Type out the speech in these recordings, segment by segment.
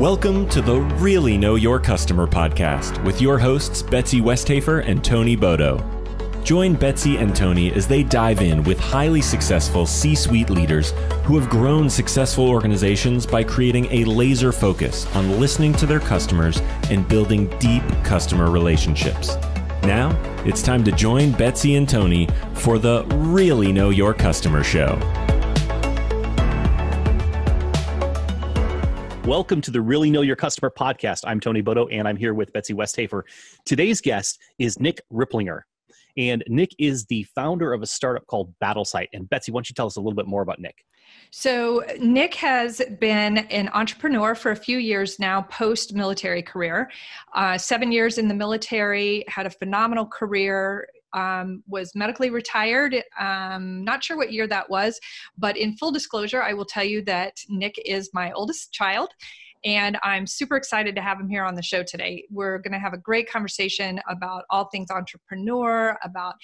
Welcome to the Really Know Your Customer podcast with your hosts, Betsy Westhafer and Tony Bodoh. Join Betsy and Tony as they dive in with highly successful C suite leaders who have grown successful organizations by creating a laser focus on listening to their customers and building deep customer relationships. Now, it's time to join Betsy and Tony for the Really Know Your Customer show. Welcome to the Really Know Your Customer podcast. I'm Tony Bodoh and I'm here with Betsy Westhafer. Today's guest is Nick Ripplinger. And Nick is the founder of a startup called Battle Sight. And Betsy, why don't you tell us a little bit more about Nick? So, Nick has been an entrepreneur for a few years now, post military career. Uh, seven years in the military, had a phenomenal career. Um, was medically retired. Um, not sure what year that was, but in full disclosure, I will tell you that Nick is my oldest child and I'm super excited to have him here on the show today. We're going to have a great conversation about all things entrepreneur, about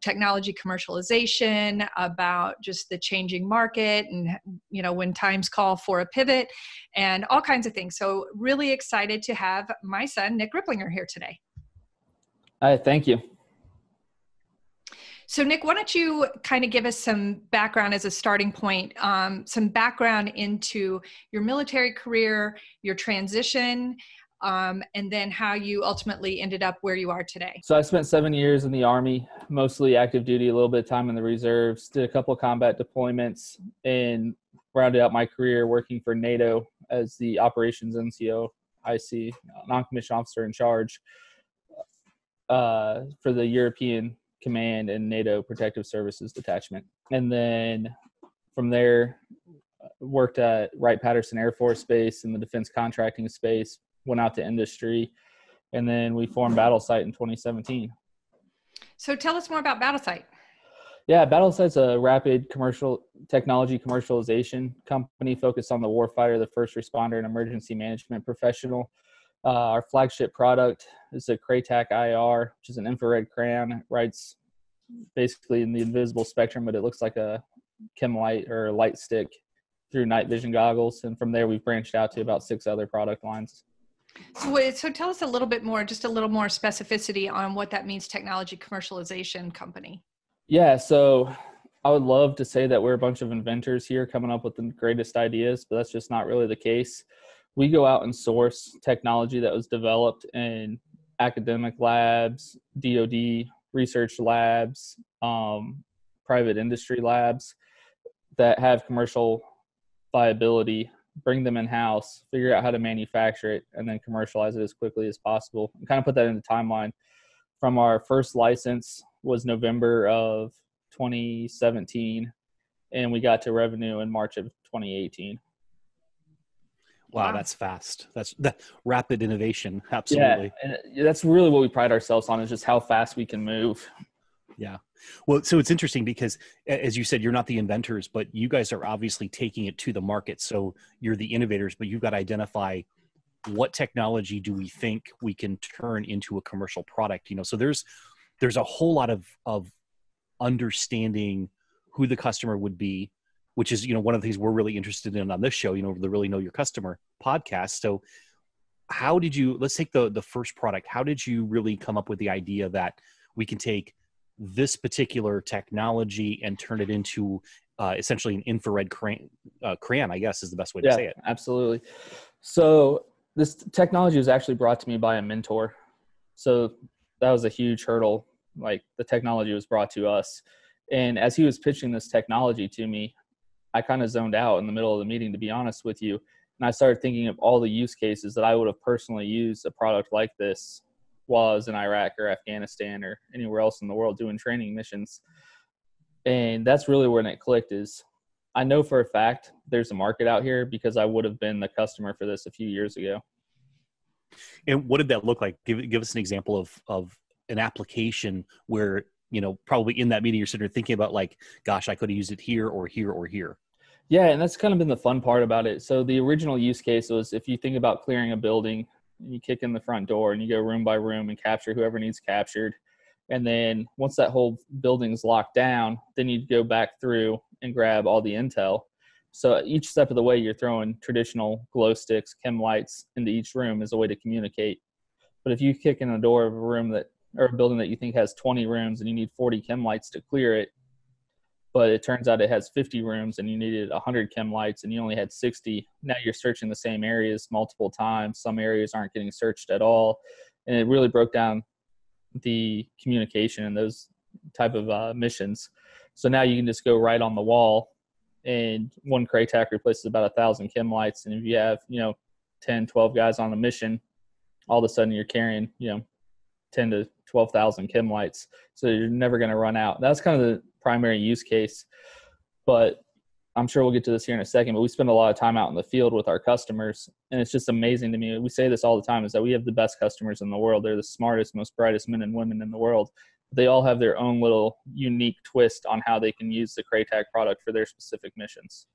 technology commercialization, about just the changing market and you know when times call for a pivot and all kinds of things. So really excited to have my son Nick Ripplinger here today. Hi, thank you. So, Nick, why don't you kind of give us some background as a starting point, um, some background into your military career, your transition, um, and then how you ultimately ended up where you are today. So, I spent seven years in the Army, mostly active duty, a little bit of time in the reserves, did a couple of combat deployments, and rounded out my career working for NATO as the operations NCO, IC, non commissioned officer in charge uh, for the European Command and NATO Protective Services Detachment. And then from there, uh, worked at Wright Patterson Air Force Base in the defense contracting space, went out to industry, and then we formed Battle Sight in 2017. So tell us more about Battle Sight. Yeah, Battle Sight's a rapid commercial technology commercialization company focused on the warfighter, the first responder, and emergency management professional. Uh, our flagship product is a Craytac IR, which is an infrared crayon. It writes basically in the invisible spectrum, but it looks like a chem light or a light stick through night vision goggles. And from there, we've branched out to about six other product lines. So, so tell us a little bit more, just a little more specificity on what that means, technology commercialization company. Yeah, so I would love to say that we're a bunch of inventors here coming up with the greatest ideas, but that's just not really the case we go out and source technology that was developed in academic labs, DoD research labs, um, private industry labs that have commercial viability. Bring them in house, figure out how to manufacture it, and then commercialize it as quickly as possible. And kind of put that in the timeline. From our first license was November of 2017, and we got to revenue in March of 2018. Wow, wow, that's fast. That's that rapid innovation. Absolutely. Yeah, and that's really what we pride ourselves on is just how fast we can move. Yeah. Well, so it's interesting because as you said, you're not the inventors, but you guys are obviously taking it to the market. So you're the innovators, but you've got to identify what technology do we think we can turn into a commercial product. You know, so there's there's a whole lot of of understanding who the customer would be, which is you know one of the things we're really interested in on this show you know the really know your customer podcast. So how did you let's take the the first product. How did you really come up with the idea that we can take this particular technology and turn it into uh, essentially an infrared crayon, uh, crayon i guess is the best way yeah, to say it. absolutely. So this technology was actually brought to me by a mentor. So that was a huge hurdle like the technology was brought to us. And as he was pitching this technology to me I kind of zoned out in the middle of the meeting, to be honest with you. And I started thinking of all the use cases that I would have personally used a product like this while I was in Iraq or Afghanistan or anywhere else in the world doing training missions. And that's really when it clicked is I know for a fact there's a market out here because I would have been the customer for this a few years ago. And what did that look like? Give give us an example of of an application where you know probably in that meeting you're sitting there thinking about like gosh i could have used it here or here or here. Yeah and that's kind of been the fun part about it. So the original use case was if you think about clearing a building you kick in the front door and you go room by room and capture whoever needs captured. And then once that whole building's locked down then you go back through and grab all the intel. So each step of the way, you're throwing traditional glow sticks, chem lights into each room as a way to communicate. But if you kick in the door of a room that or a building that you think has 20 rooms and you need 40 chem lights to clear it, but it turns out it has 50 rooms and you needed 100 chem lights and you only had 60 now you're searching the same areas multiple times. Some areas aren't getting searched at all. And it really broke down the communication and those type of uh, missions. So now you can just go right on the wall and one CRAYTAC replaces about a thousand chem lights. And if you have you know 10 12 guys on a mission all of a sudden you're carrying you know 10 to 12,000 chem lights so you're never going to run out that's kind of the primary use case. But I'm sure we'll get to this here in a second, but we spend a lot of time out in the field with our customers. And it's just amazing to me. We say this all the time is that we have the best customers in the world. They're the smartest, most brightest men and women in the world. They all have their own little unique twist on how they can use the CRAYTAC product for their specific missions.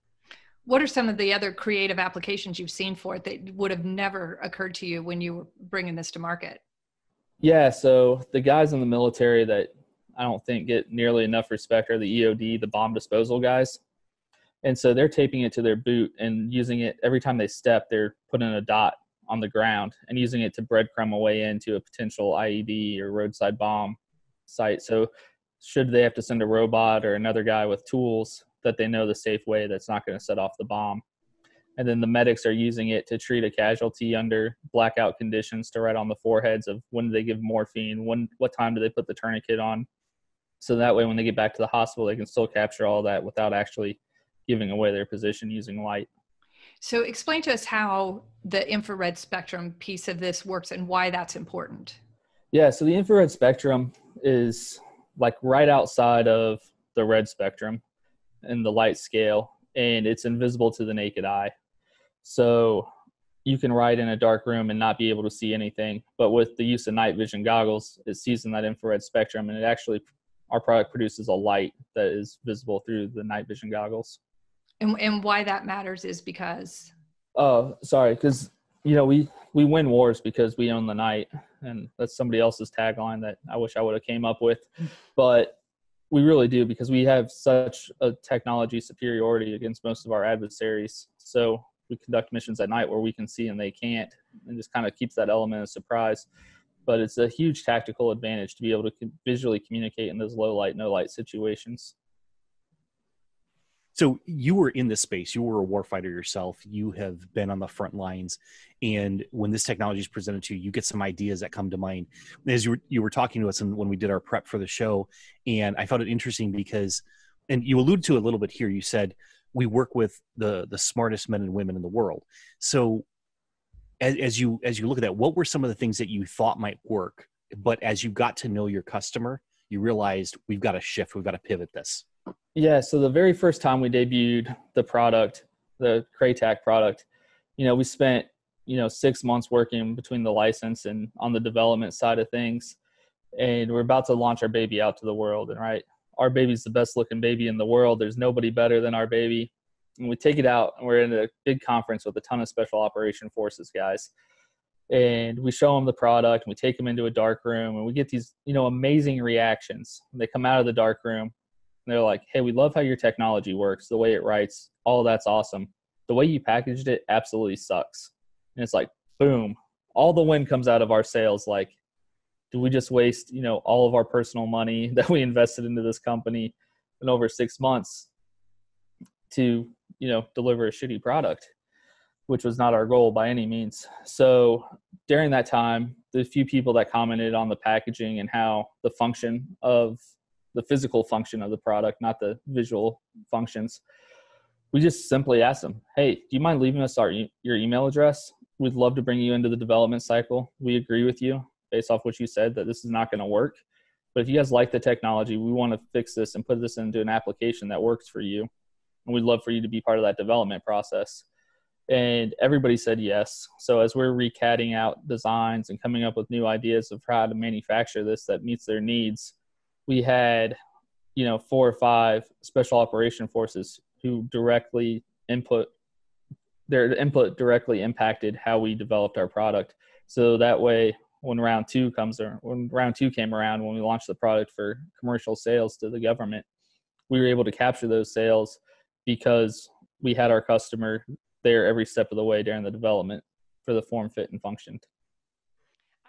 What are some of the other creative applications you've seen for it that would have never occurred to you when you were bringing this to market? Yeah, so the guys in the military that I don't think get nearly enough respect are the EOD, the bomb disposal guys. And so they're taping it to their boot and using it every time they step, they're putting a dot on the ground and using it to breadcrumb a way into a potential IED or roadside bomb site. So should they have to send a robot or another guy with tools that they know the safe way that's not going to set off the bomb. And then the medics are using it to treat a casualty under blackout conditions to write on the foreheads of when do they give morphine, when what time do they put the tourniquet on, so that way when they get back to the hospital they can still capture all that without actually giving away their position using light. So explain to us how the infrared spectrum piece of this works and why that's important. Yeah so the infrared spectrum is like right outside of the red spectrum in the light scale and it's invisible to the naked eye so you can ride in a dark room and not be able to see anything but with the use of night vision goggles it sees in that infrared spectrum and it actually our product produces a light that is visible through the night vision goggles. And, and why that matters is because. Oh, sorry, because you know we we win wars because we own the night, and that's somebody else's tagline that I wish I would have came up with, but we really do because we have such a technology superiority against most of our adversaries. So we conduct missions at night where we can see and they can't, and just kind of keeps that element of surprise but it's a huge tactical advantage to be able to visually communicate in those low light, no light situations. So you were in this space. You were a warfighter yourself. You have been on the front lines, and when this technology is presented to you, you get some ideas that come to mind. As you were, you were talking to us and when we did our prep for the show, and I found it interesting because, and you alluded to a little bit here. You said we work with the the smartest men and women in the world. So as, as you as you look at that what were some of the things that you thought might work? But as you got to know your customer you realized we've got to shift. We've got to pivot this. Yeah so the very first time we debuted the product the CRAYTAC product you know we spent you know six months working between the license and on the development side of things and we're about to launch our baby out to the world and right our baby's the best looking baby in the world. There's nobody better than our baby. And we take it out and we're in a big conference with a ton of special operation forces guys. And we show them the product and we take them into a dark room and we get these you know amazing reactions. They come out of the dark room and they're like hey we love how your technology works the way it writes. All that's awesome. The way you packaged it absolutely sucks. And it's like boom. All the wind comes out of our sails like do we just waste you know all of our personal money that we invested into this company in over six months to you know deliver a shitty product which was not our goal by any means. So during that time the few people that commented on the packaging and how the function of the physical function of the product not the visual functions we just simply asked them hey do you mind leaving us our e- your email address? We'd love to bring you into the development cycle. We agree with you based off what you said that this is not going to work. But if you guys like the technology we want to fix this and put this into an application that works for you. And we'd love for you to be part of that development process. And everybody said yes. So as we're recatting out designs and coming up with new ideas of how to manufacture this that meets their needs we had you know four or five special operation forces who directly input their input directly impacted how we developed our product. So that way when round two comes or when round two came around when we launched the product for commercial sales to the government we were able to capture those sales because we had our customer there every step of the way during the development for the form, fit, and function.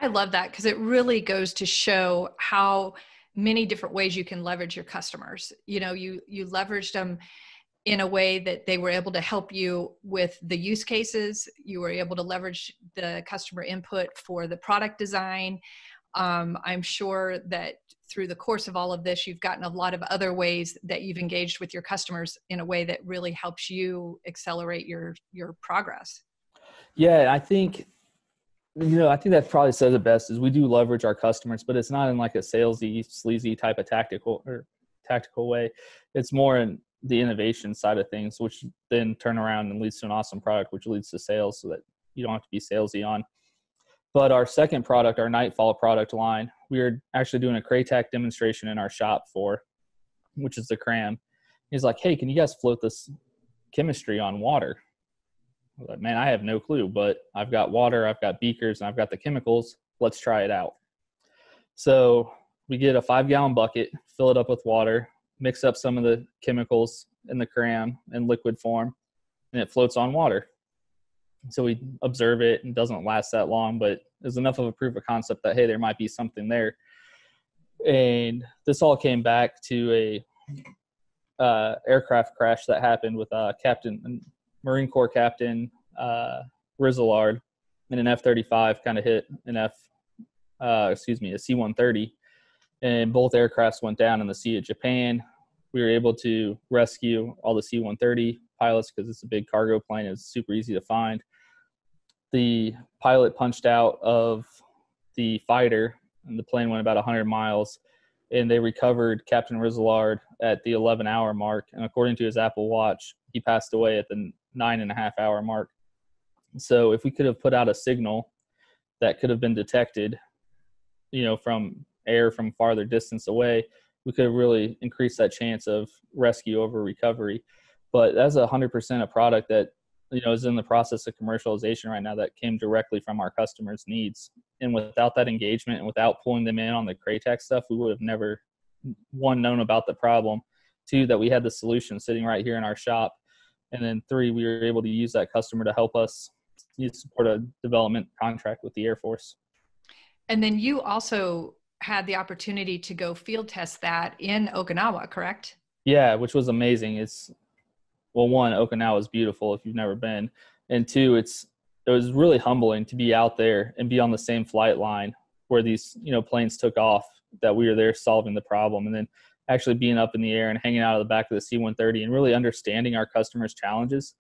I love that because it really goes to show how many different ways you can leverage your customers. You know, you you leveraged them in a way that they were able to help you with the use cases. You were able to leverage the customer input for the product design. Um, I'm sure that through the course of all of this, you've gotten a lot of other ways that you've engaged with your customers in a way that really helps you accelerate your your progress. Yeah, I think you know, I think that probably says it best is we do leverage our customers, but it's not in like a salesy, sleazy type of tactical or tactical way. It's more in the innovation side of things, which then turn around and leads to an awesome product, which leads to sales so that you don't have to be salesy on. But our second product, our Nightfall product line, we are actually doing a Craytac demonstration in our shop for, which is the cram. He's like, hey, can you guys float this chemistry on water? I Like, man, I have no clue, but I've got water, I've got beakers, and I've got the chemicals. Let's try it out. So we get a five gallon bucket, fill it up with water, mix up some of the chemicals in the cram in liquid form, and it floats on water. So we observe it and doesn't last that long, but is enough of a proof of concept that hey, there might be something there. And this all came back to a uh, aircraft crash that happened with uh, Captain Marine Corps Captain uh, Resilard in an F-35 kind of hit an F, uh, excuse me, a C-130 and both aircrafts went down in the Sea of Japan. We were able to rescue all the C 130 pilots because it's a big cargo plane. It's super easy to find. The pilot punched out of the fighter, and the plane went about 100 miles. And they recovered Captain Resilard at the 11 hour mark. And according to his Apple Watch, he passed away at the nine and a half hour mark. So if we could have put out a signal that could have been detected, you know, from air from farther distance away, we could really increase that chance of rescue over recovery. But that's a hundred percent a product that you know is in the process of commercialization right now that came directly from our customers' needs. And without that engagement and without pulling them in on the Craytac stuff, we would have never one known about the problem, two that we had the solution sitting right here in our shop, and then three we were able to use that customer to help us support a development contract with the Air Force. And then you also had the opportunity to go field test that in Okinawa, correct? Yeah, which was amazing. It's well, one, Okinawa is beautiful if you've never been, and two, it's it was really humbling to be out there and be on the same flight line where these you know planes took off. That we were there solving the problem, and then actually being up in the air and hanging out of the back of the C-130 and really understanding our customers' challenges.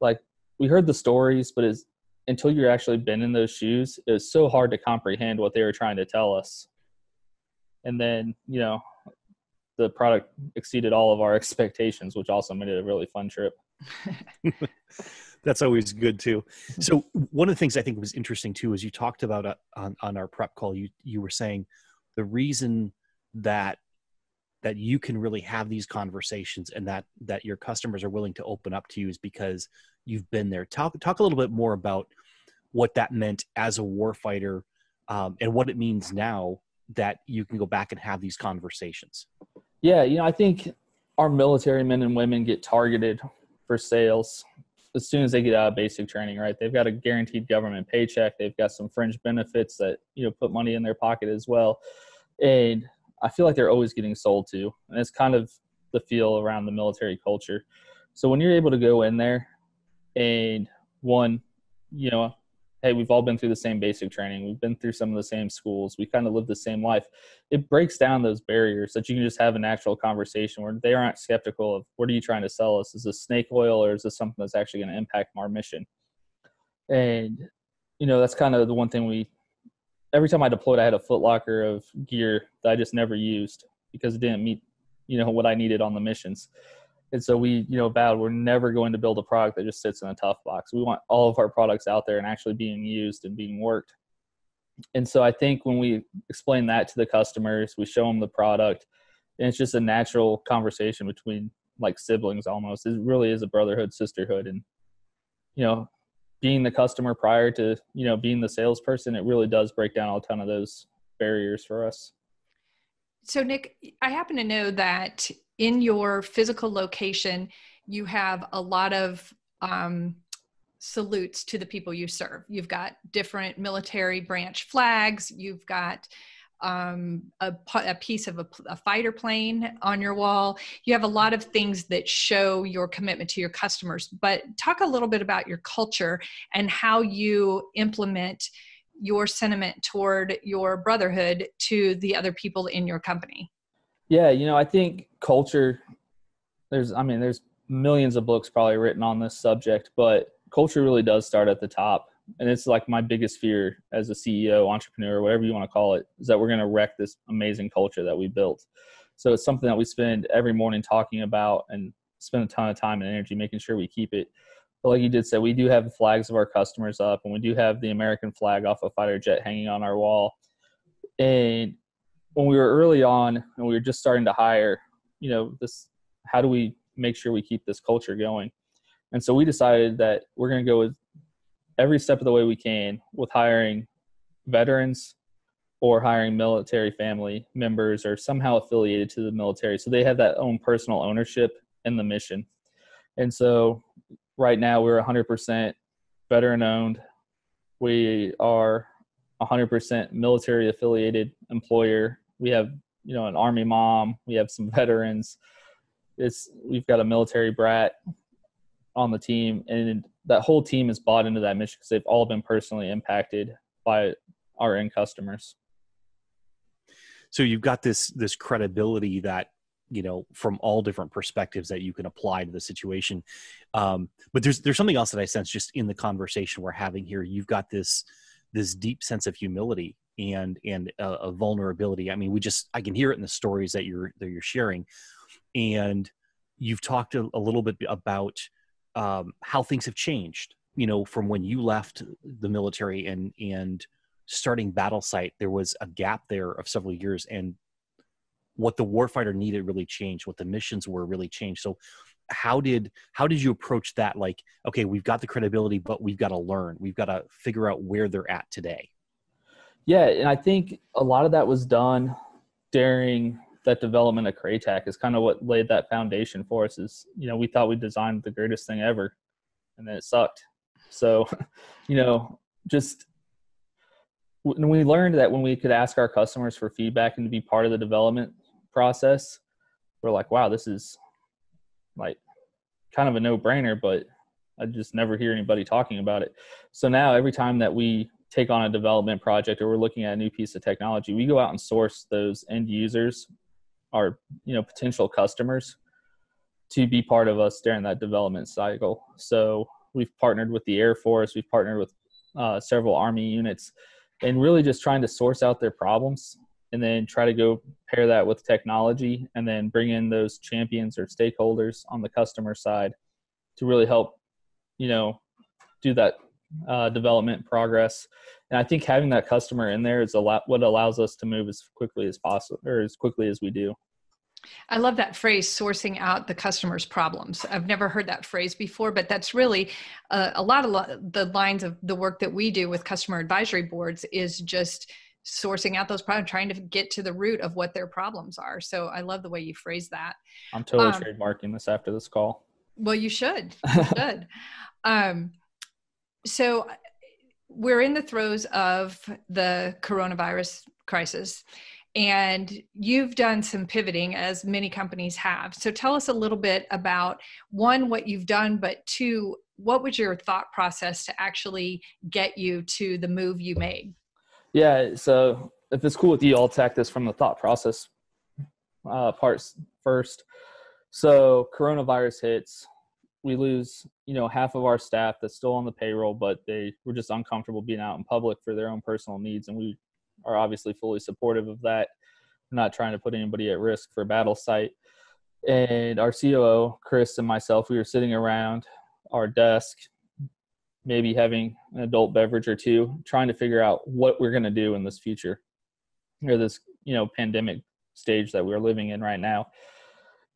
Like we heard the stories, but it's until you're actually been in those shoes, it's so hard to comprehend what they were trying to tell us and then you know the product exceeded all of our expectations which also made it a really fun trip. That's always good too. So one of the things i think was interesting too is you talked about uh, on, on our prep call you you were saying the reason that that you can really have these conversations and that that your customers are willing to open up to you is because you've been there. Talk talk a little bit more about what that meant as a warfighter um, and what it means now that you can go back and have these conversations? Yeah, you know, I think our military men and women get targeted for sales as soon as they get out of basic training, right? They've got a guaranteed government paycheck. They've got some fringe benefits that, you know, put money in their pocket as well. And I feel like they're always getting sold to. And it's kind of the feel around the military culture. So when you're able to go in there and one, you know, hey, we've all been through the same basic training. We've been through some of the same schools. We kind of live the same life. It breaks down those barriers that you can just have an actual conversation where they aren't skeptical of what are you trying to sell us? Is this snake oil or is this something that's actually going to impact our mission? And, you know, that's kind of the one thing we, every time I deployed, I had a footlocker of gear that I just never used because it didn't meet, you know, what I needed on the missions. And so we, you know, vowed we're never going to build a product that just sits in a tough box. We want all of our products out there and actually being used and being worked. And so I think when we explain that to the customers, we show them the product, and it's just a natural conversation between like siblings almost. It really is a brotherhood, sisterhood, and you know, being the customer prior to you know being the salesperson, it really does break down a ton of those barriers for us. So, Nick, I happen to know that in your physical location, you have a lot of um, salutes to the people you serve. You've got different military branch flags. You've got um, a, a, piece of a, a, fighter plane on your wall. You have a lot of things that show your commitment to your customers. But talk a little bit about your culture and how you implement your sentiment toward your brotherhood to the other people in your company. Yeah, you know, I think culture. There's, I mean, there's millions of books probably written on this subject, but culture really does start at the top and it's like my biggest fear as a ceo entrepreneur whatever you want to call it is that we're going to wreck this amazing culture that we built so it's something that we spend every morning talking about and spend a ton of time and energy making sure we keep it but like you did say we do have the flags of our customers up and we do have the american flag off a fighter jet hanging on our wall and when we were early on and we were just starting to hire you know this how do we make sure we keep this culture going and so we decided that we're going to go with every step of the way we can with hiring veterans or hiring military family members or somehow affiliated to the military. So they have that own personal ownership in the mission. And so right now we're 100% veteran owned. We are 100% military affiliated employer. We have, you know, an army mom, we have some veterans. It's we've got a military brat on the team, and that whole team is bought into that mission because they've all been personally impacted by our end customers. So you've got this this credibility that you know from all different perspectives that you can apply to the situation. Um, but there's there's something else that I sense just in the conversation we're having here. You've got this this deep sense of humility and and a, a vulnerability. I mean, we just I can hear it in the stories that you're that you're sharing, and you've talked a, a little bit about um, how things have changed. You know, from when you left the military and and starting battle sight, there was a gap there of several years, and what the warfighter needed really changed. What the missions were really changed. So, how did how did you approach that? Like, okay, we've got the credibility, but we've got to learn. We've got to figure out where they're at today. Yeah, and I think a lot of that was done during that development of Craytac is kind of what laid that foundation for us. Is you know we thought we designed the greatest thing ever, and then it sucked. So, you know, just when we learned that when we could ask our customers for feedback and to be part of the development process, we're like, wow, this is like kind of a no brainer, but I just never hear anybody talking about it. So now every time that we take on a development project or we're looking at a new piece of technology, we go out and source those end users our you know potential customers to be part of us during that development cycle. So we've partnered with the Air Force, we've partnered with uh, several Army units, and really just trying to source out their problems and then try to go pair that with technology and then bring in those champions or stakeholders on the customer side to really help, you know, do that uh, development progress. And I think having that customer in there is a lot what allows us to move as quickly as possible or as quickly as we do. I love that phrase, sourcing out the customer's problems. I've never heard that phrase before, but that's really uh, a lot of lo- the lines of the work that we do with customer advisory boards is just sourcing out those problems, trying to get to the root of what their problems are. So I love the way you phrase that. I'm totally um, trademarking this after this call. Well, you should. You should. um, so we're in the throes of the coronavirus crisis and you've done some pivoting as many companies have so tell us a little bit about one what you've done but two what was your thought process to actually get you to the move you made yeah so if it's cool with you i'll attack this from the thought process uh, parts first so coronavirus hits we lose you know half of our staff that's still on the payroll but they were just uncomfortable being out in public for their own personal needs and we are obviously fully supportive of that. Not trying to put anybody at risk for battle sight. And our COO, Chris, and myself, we were sitting around our desk, maybe having an adult beverage or two, trying to figure out what we're going to do in this future or this, you know, pandemic stage that we're living in right now.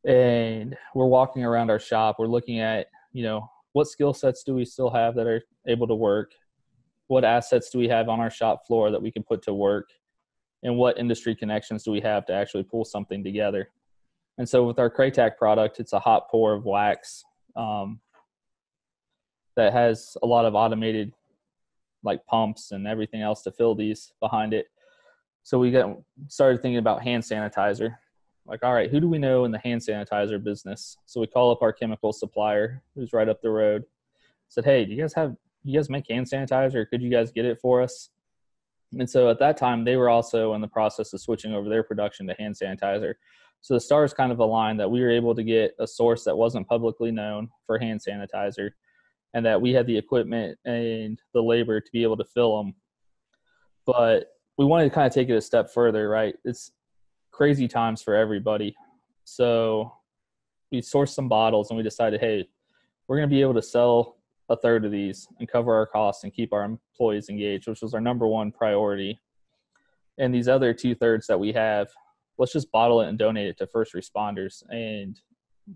And we're walking around our shop. We're looking at, you know, what skill sets do we still have that are able to work? what assets do we have on our shop floor that we can put to work and what industry connections do we have to actually pull something together and so with our Craytac product it's a hot pour of wax um, that has a lot of automated like pumps and everything else to fill these behind it. So we got started thinking about hand sanitizer. Like, all right, who do we know in the hand sanitizer business? So we call up our chemical supplier who's right up the road. Said, hey, do you guys have you guys make hand sanitizer? Could you guys get it for us? And so at that time, they were also in the process of switching over their production to hand sanitizer. So the stars kind of aligned that we were able to get a source that wasn't publicly known for hand sanitizer and that we had the equipment and the labor to be able to fill them. But we wanted to kind of take it a step further, right? It's crazy times for everybody. So we sourced some bottles and we decided, hey, we're going to be able to sell a third of these and cover our costs and keep our employees engaged, which was our number one priority. And these other two thirds that we have, let's just bottle it and donate it to first responders and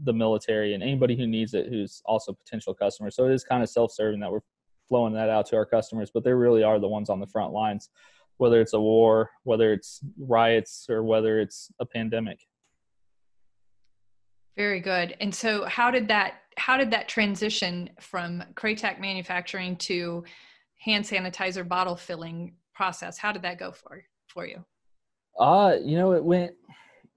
the military and anybody who needs it who's also potential customers. So it is kind of self-serving that we're flowing that out to our customers, but they really are the ones on the front lines, whether it's a war, whether it's riots, or whether it's a pandemic. Very good. And so how did that how did that transition from Craytac manufacturing to hand sanitizer bottle filling process? How did that go for for you? Uh, you know, it went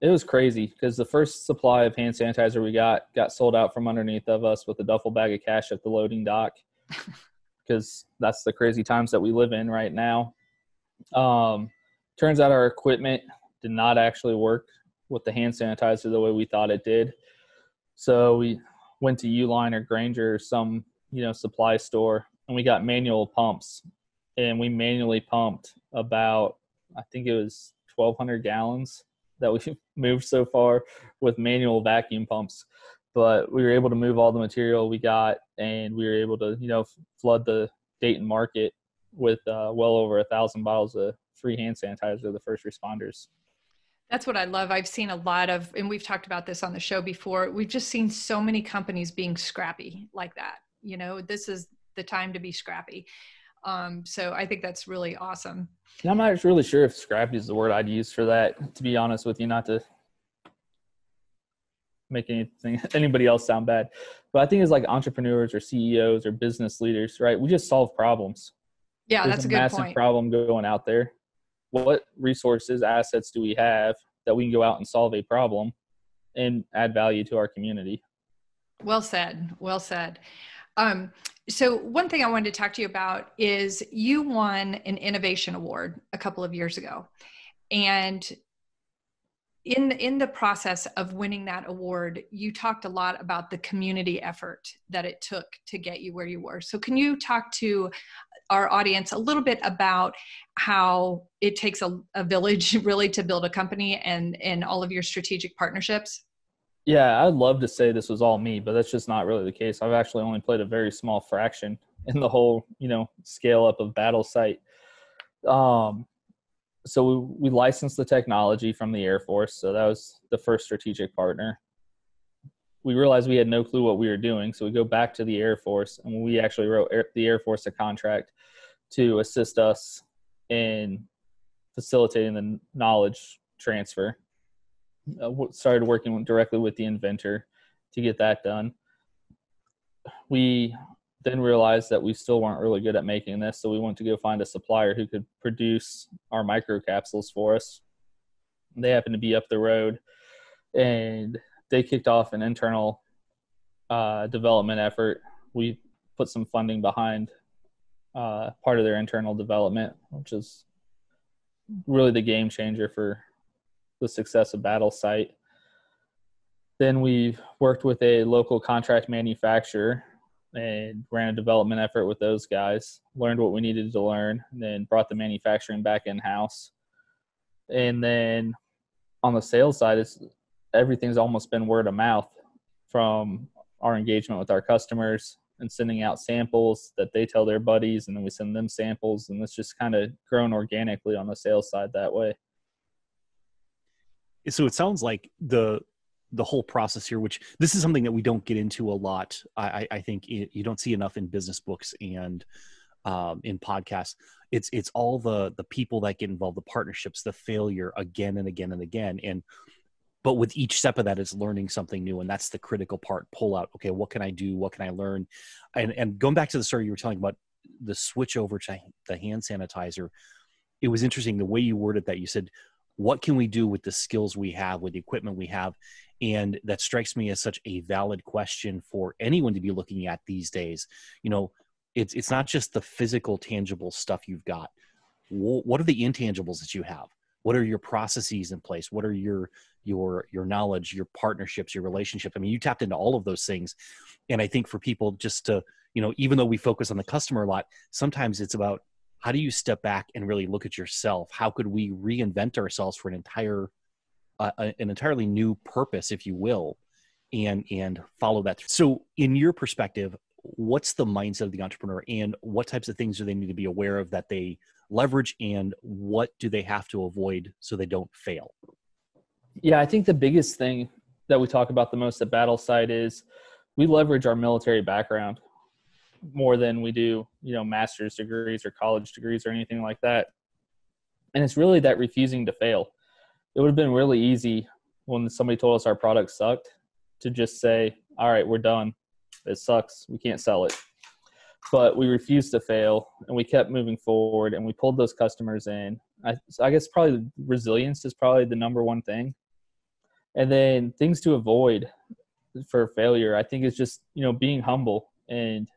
it was crazy because the first supply of hand sanitizer we got got sold out from underneath of us with a duffel bag of cash at the loading dock because that's the crazy times that we live in right now. Um, turns out our equipment did not actually work with the hand sanitizer the way we thought it did. So we went to Uline or Grainger or some you know supply store and we got manual pumps and we manually pumped about I think it was 1200 gallons that we've moved so far with manual vacuum pumps. But we were able to move all the material we got, and we were able to, you know, flood the Dayton market with uh, well over a thousand bottles of free hand sanitizer to the first responders. That's what I love. I've seen a lot of, and we've talked about this on the show before. We've just seen so many companies being scrappy like that. You know, this is the time to be scrappy. Um, so I think that's really awesome. I'm not really sure if scrappy is the word I'd use for that, to be honest with you, not to make anything anybody else sound bad. But I think it's like entrepreneurs or CEOs or business leaders, right? We just solve problems. Yeah, There's that's a, a good massive point. problem going out there. What resources, assets do we have that we can go out and solve a problem and add value to our community? Well said. Well said. Um, so one thing I wanted to talk to you about is you won an innovation award a couple of years ago, and in in the process of winning that award, you talked a lot about the community effort that it took to get you where you were. So can you talk to our audience a little bit about how it takes a, a village really to build a company and and all of your strategic partnerships? Yeah, I'd love to say this was all me, but that's just not really the case. I've actually only played a very small fraction in the whole, you know, scale up of battle sight. Um, so we, we licensed the technology from the Air Force. So that was the first strategic partner. We realized we had no clue what we were doing. So we go back to the Air Force and we actually wrote Air, the Air Force a contract to assist us in facilitating the knowledge transfer uh, started working directly with the inventor to get that done. We then realized that we still weren't really good at making this, so we went to go find a supplier who could produce our microcapsules for us. They happened to be up the road, and they kicked off an internal uh, development effort. We put some funding behind uh, part of their internal development, which is really the game changer for the success of Battle Sight. Then we worked with a local contract manufacturer and ran a development effort with those guys, learned what we needed to learn, and then brought the manufacturing back in house. And then on the sales side, it's everything's almost been word of mouth from our engagement with our customers and sending out samples that they tell their buddies and then we send them samples and it's just kind of grown organically on the sales side that way so it sounds like the the whole process here which this is something that we don't get into a lot i i think it, you don't see enough in business books and um, in podcasts. It's it's all the the people that get involved the partnerships the failure again and again and again. And but with each step of that is learning something new and that's the critical part. Pull out okay what can i do? What can i learn? And and going back to the story you were telling about the switch over to the hand sanitizer it was interesting the way you worded that. You said what can we do with the skills we have with the equipment we have? And that strikes me as such a valid question for anyone to be looking at these days. You know it's it's not just the physical tangible stuff you've got. What are the intangibles that you have? What are your processes in place? What are your your your knowledge your partnerships your relationship i mean you tapped into all of those things. And i think for people just to you know even though we focus on the customer a lot sometimes it's about how do you step back and really look at yourself? How could we reinvent ourselves for an entire uh, an entirely new purpose if you will and and follow that so in your perspective what's the mindset of the entrepreneur and what types of things do they need to be aware of that they leverage and what do they have to avoid so they don't fail? Yeah i think the biggest thing that we talk about the most at battle sight is we leverage our military background more than we do you know master's degrees or college degrees or anything like that. And it's really that refusing to fail. It would have been really easy when somebody told us our product sucked to just say all right we're done. It sucks. We can't sell it. But we refused to fail and we kept moving forward and we pulled those customers in. I, I guess probably resilience is probably the number one thing. And then things to avoid for failure i think is just you know being humble and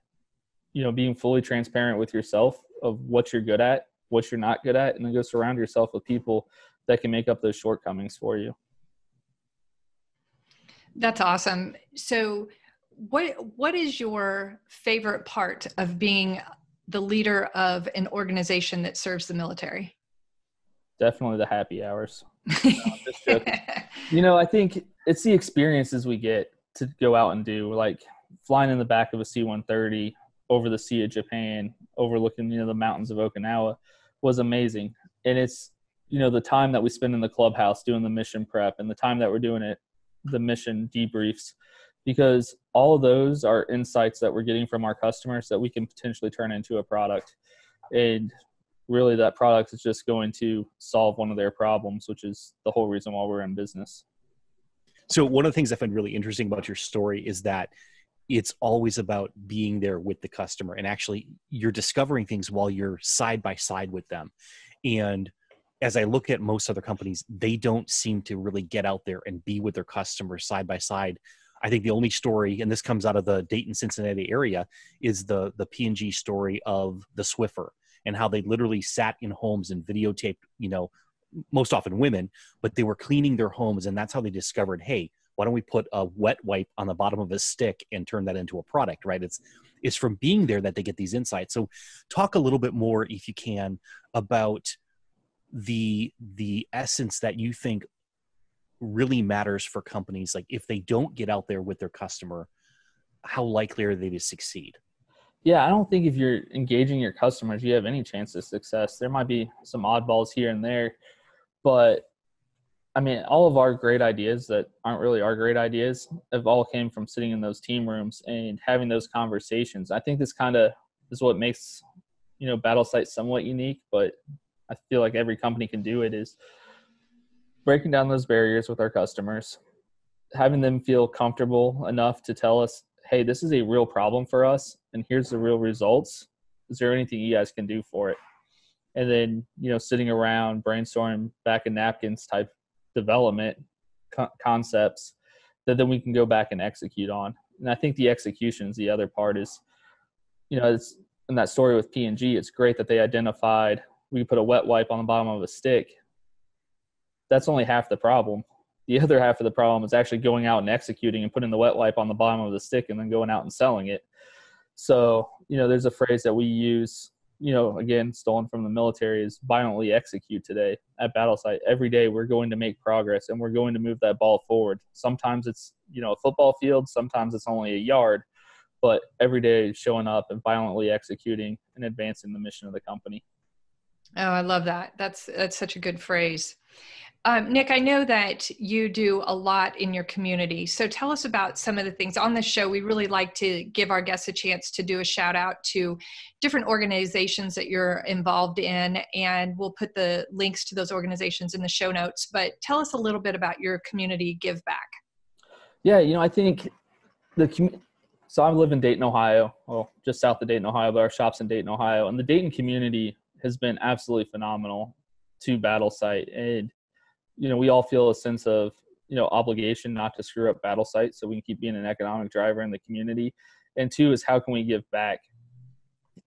you know being fully transparent with yourself of what you're good at what you're not good at and then go surround yourself with people that can make up those shortcomings for you. That's awesome. So what what is your favorite part of being the leader of an organization that serves the military? Definitely the happy hours. No, you know i think it's the experiences we get to go out and do like flying in the back of a c-130 over the sea of japan overlooking you know the mountains of okinawa was amazing. And it's you know the time that we spend in the clubhouse doing the mission prep and the time that we're doing it the mission debriefs because all of those are insights that we're getting from our customers that we can potentially turn into a product. And really that product is just going to solve one of their problems which is the whole reason why we're in business. So one of the things i find really interesting about your story is that it's always about being there with the customer and actually you're discovering things while you're side by side with them. And as i look at most other companies they don't seem to really get out there and be with their customers side by side. I think the only story, and this comes out of the Dayton, Cincinnati area, is the the P&G story of the Swiffer and how they literally sat in homes and videotaped, you know, most often women, but they were cleaning their homes, and that's how they discovered, hey, why don't we put a wet wipe on the bottom of a stick and turn that into a product, right? It's it's from being there that they get these insights. So, talk a little bit more, if you can, about the the essence that you think really matters for companies like if they don't get out there with their customer how likely are they to succeed yeah i don't think if you're engaging your customers you have any chance of success there might be some oddballs here and there but i mean all of our great ideas that aren't really our great ideas have all came from sitting in those team rooms and having those conversations i think this kind of is what makes you know battle sight somewhat unique but i feel like every company can do it is breaking down those barriers with our customers, having them feel comfortable enough to tell us, hey, this is a real problem for us, and here's the real results. Is there anything you guys can do for it? And then, you know, sitting around brainstorming back in napkins type development co- concepts that then we can go back and execute on. And I think the execution is the other part is, you know, it's in that story with P&G, it's great that they identified we put a wet wipe on the bottom of a stick that's only half the problem. The other half of the problem is actually going out and executing and putting the wet wipe on the bottom of the stick and then going out and selling it. So, you know, there's a phrase that we use, you know, again, stolen from the military is violently execute today at battle sight. Every day we're going to make progress and we're going to move that ball forward. Sometimes it's, you know, a football field, sometimes it's only a yard, but every day showing up and violently executing and advancing the mission of the company. Oh, I love that. That's that's such a good phrase. Um, Nick, I know that you do a lot in your community. So tell us about some of the things on the show. We really like to give our guests a chance to do a shout out to different organizations that you're involved in, and we'll put the links to those organizations in the show notes. But tell us a little bit about your community give back. Yeah, you know, I think the so I live in Dayton, Ohio, well, just south of Dayton, Ohio, but our shop's in Dayton, Ohio, and the Dayton community has been absolutely phenomenal to Battle Sight, and you know, we all feel a sense of you know obligation not to screw up Battle Sight, so we can keep being an economic driver in the community. And two is how can we give back?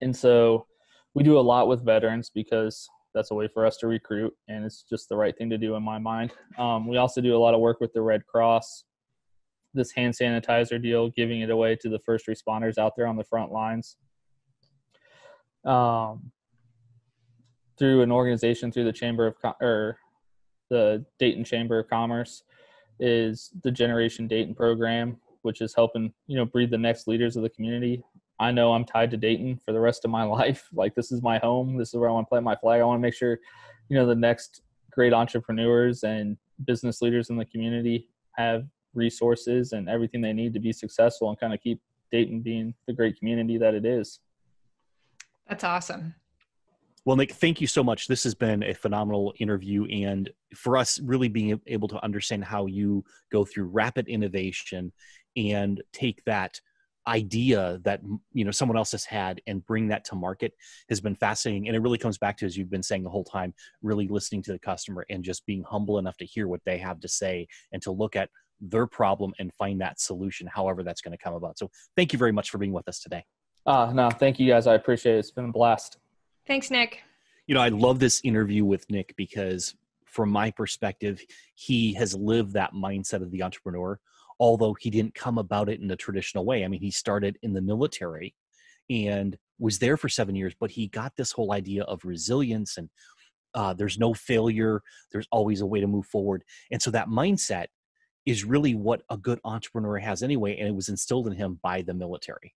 And so we do a lot with veterans because that's a way for us to recruit, and it's just the right thing to do in my mind. Um, we also do a lot of work with the Red Cross. This hand sanitizer deal, giving it away to the first responders out there on the front lines. Um, through an organization through the Chamber of or the Dayton Chamber of Commerce is the Generation Dayton program, which is helping you know breed the next leaders of the community. I know I'm tied to Dayton for the rest of my life. Like this is my home. This is where I want to plant my flag. I want to make sure you know the next great entrepreneurs and business leaders in the community have resources and everything they need to be successful and kind of keep Dayton being the great community that it is. That's awesome. Well, Nick, thank you so much. This has been a phenomenal interview. And for us, really being able to understand how you go through rapid innovation and take that idea that you know someone else has had and bring that to market has been fascinating. And it really comes back to as you've been saying the whole time really listening to the customer and just being humble enough to hear what they have to say and to look at their problem and find that solution however that's going to come about. So thank you very much for being with us today. Uh no thank you guys. I appreciate it. It's been a blast Thanks, Nick. You know, I love this interview with Nick because, from my perspective, he has lived that mindset of the entrepreneur, although he didn't come about it in the traditional way. I mean, he started in the military and was there for seven years, but he got this whole idea of resilience and uh, there's no failure, there's always a way to move forward. And so that mindset is really what a good entrepreneur has anyway. And it was instilled in him by the military.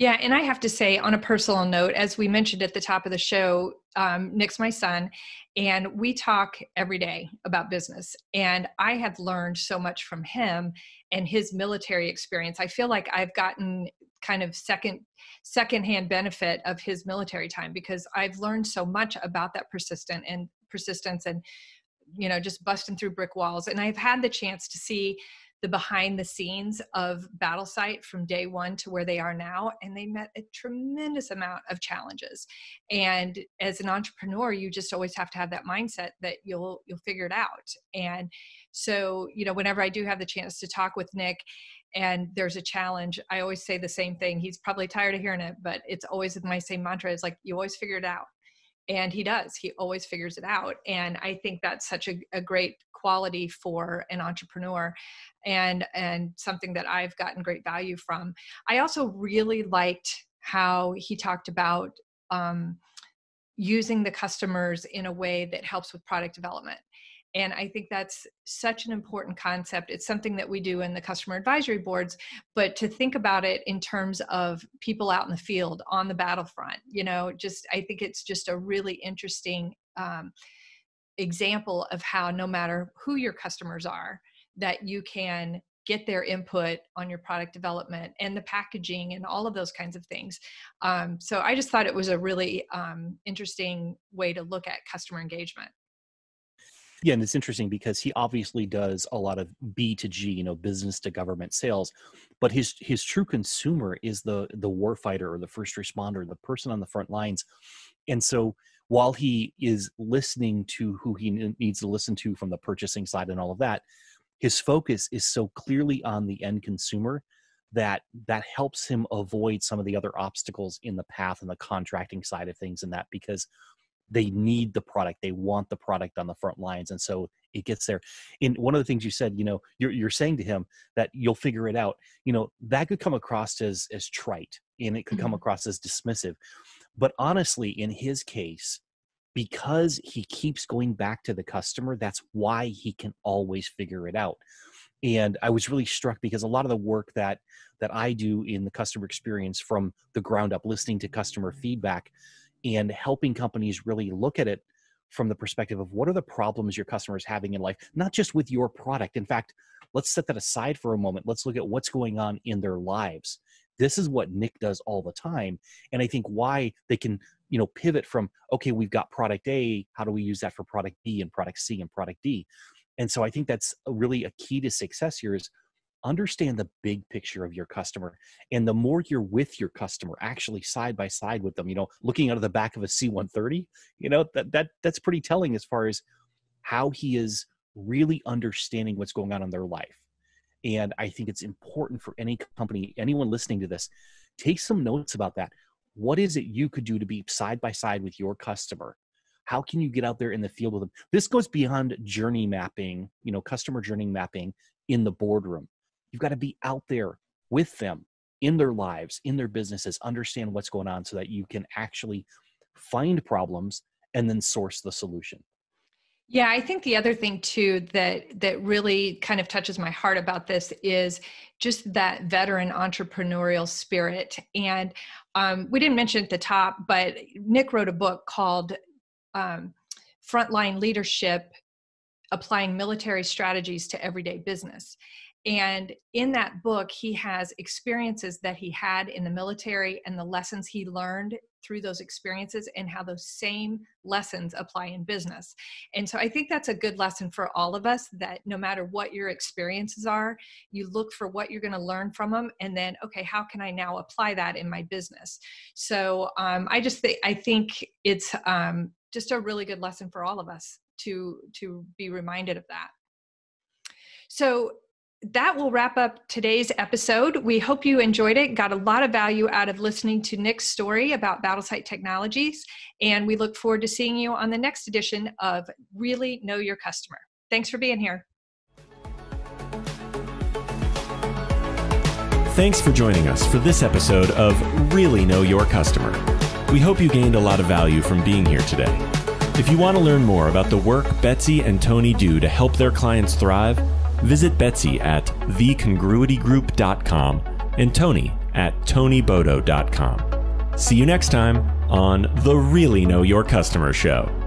Yeah, and I have to say, on a personal note, as we mentioned at the top of the show, um, Nick's my son, and we talk every day about business. And I have learned so much from him and his military experience. I feel like I've gotten kind of second secondhand benefit of his military time because I've learned so much about that persistent and persistence and you know just busting through brick walls. And I've had the chance to see the behind the scenes of battle sight from day one to where they are now and they met a tremendous amount of challenges. And as an entrepreneur you just always have to have that mindset that you'll you'll figure it out. And so you know whenever i do have the chance to talk with nick and there's a challenge i always say the same thing. He's probably tired of hearing it but it's always my same mantra is like you always figure it out and he does he always figures it out and i think that's such a, a great quality for an entrepreneur and and something that I've gotten great value from. I also really liked how he talked about um, using the customers in a way that helps with product development. And I think that's such an important concept. It's something that we do in the customer advisory boards, but to think about it in terms of people out in the field on the battlefront, you know, just I think it's just a really interesting um, example of how no matter who your customers are, that you can get their input on your product development and the packaging and all of those kinds of things. Um, so I just thought it was a really um, interesting way to look at customer engagement. Yeah, and it's interesting because he obviously does a lot of B to G, you know, business to government sales, but his his true consumer is the the warfighter or the first responder, the person on the front lines. And so while he is listening to who he needs to listen to from the purchasing side and all of that, his focus is so clearly on the end consumer that that helps him avoid some of the other obstacles in the path and the contracting side of things and that because they need the product they want the product on the front lines and so it gets there. And one of the things you said you know you're, you're saying to him that you'll figure it out you know that could come across as as trite and it could mm-hmm. come across as dismissive. But honestly in his case because he keeps going back to the customer that's why he can always figure it out. And i was really struck because a lot of the work that that i do in the customer experience from the ground up listening to customer feedback and helping companies really look at it from the perspective of what are the problems your customers having in life, not just with your product. In fact, let's set that aside for a moment. Let's look at what's going on in their lives. This is what Nick does all the time. And I think why they can, you know, pivot from, okay, we've got product A, how do we use that for product B and product C and product D? And so I think that's really a key to success here is understand the big picture of your customer and the more you're with your customer actually side by side with them you know looking out of the back of a c130 you know that that that's pretty telling as far as how he is really understanding what's going on in their life. And i think it's important for any company anyone listening to this take some notes about that. What is it you could do to be side by side with your customer? How can you get out there in the field with them? This goes beyond journey mapping you know customer journey mapping in the boardroom You've got to be out there with them in their lives, in their businesses, understand what's going on so that you can actually find problems and then source the solution. Yeah, I think the other thing too that that really kind of touches my heart about this is just that veteran entrepreneurial spirit. And um, we didn't mention at the top, but Nick wrote a book called um, "Frontline Leadership: Applying Military Strategies to Everyday Business." And in that book, he has experiences that he had in the military and the lessons he learned through those experiences and how those same lessons apply in business. And so I think that's a good lesson for all of us that no matter what your experiences are, you look for what you're going to learn from them and then, okay, how can I now apply that in my business? So um, I just think, I think it's um, just a really good lesson for all of us to, to be reminded of that. So that will wrap up today's episode. We hope you enjoyed it, got a lot of value out of listening to Nick's story about Battle Sight Technologies, and we look forward to seeing you on the next edition of Really Know Your Customer. Thanks for being here. Thanks for joining us for this episode of Really Know Your Customer. We hope you gained a lot of value from being here today. If you want to learn more about the work Betsy and Tony do to help their clients thrive, Visit Betsy at thecongruitygroup.com and Tony at tonybodoh.com. See you next time on the Really Know Your Customer Show.